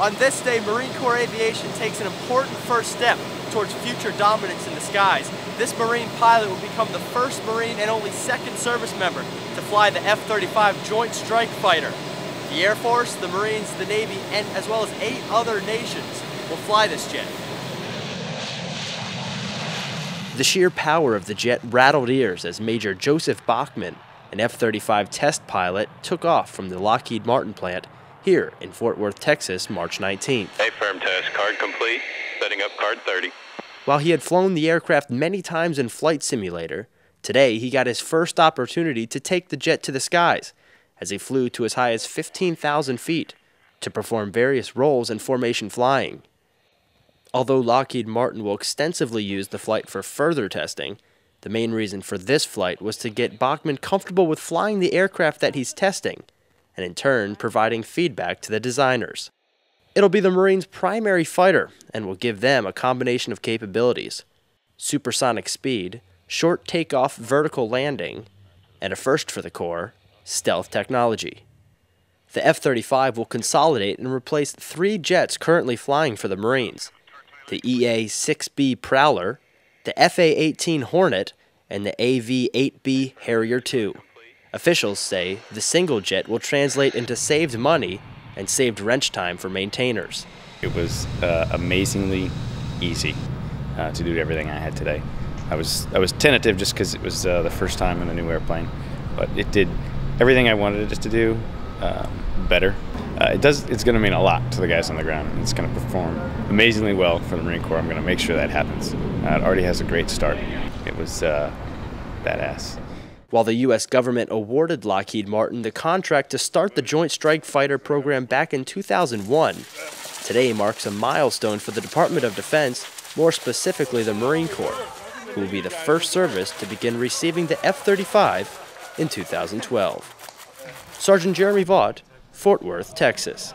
On this day, Marine Corps Aviation takes an important first step towards future dominance in the skies. This Marine pilot will become the first Marine and only second service member to fly the F-35 Joint Strike Fighter. The Air Force, the Marines, the Navy, and as well as eight other nations will fly this jet. The sheer power of the jet rattled ears as Major Joseph Bachmann, an F 35 test pilot, took off from the Lockheed Martin plant here in Fort Worth, Texas, March 19th. A firm test, card complete, setting up card 30. While he had flown the aircraft many times in Flight Simulator, today he got his first opportunity to take the jet to the skies as he flew to as high as 15,000 feet to perform various roles in formation flying. Although Lockheed Martin will extensively use the flight for further testing, the main reason for this flight was to get Bachmann comfortable with flying the aircraft that he's testing, and in turn providing feedback to the designers. It'll be the Marines' primary fighter and will give them a combination of capabilities supersonic speed, short takeoff vertical landing, and a first for the Corps, stealth technology. The F 35 will consolidate and replace three jets currently flying for the Marines the EA 6B Prowler, the FA 18 Hornet, and the AV 8B Harrier II. Officials say the single jet will translate into saved money and saved wrench time for maintainers. It was uh, amazingly easy uh, to do everything I had today. I was I was tentative just because it was uh, the first time in a new airplane, but it did everything I wanted it to do um, better. Uh, it does. It's going to mean a lot to the guys on the ground. It's going to perform amazingly well for the Marine Corps. I'm going to make sure that happens. Uh, it already has a great start. It was uh, badass. While the U.S. government awarded Lockheed Martin the contract to start the Joint Strike Fighter program back in 2001, today marks a milestone for the Department of Defense, more specifically the Marine Corps, who will be the first service to begin receiving the F 35 in 2012. Sergeant Jeremy Vaught, Fort Worth, Texas.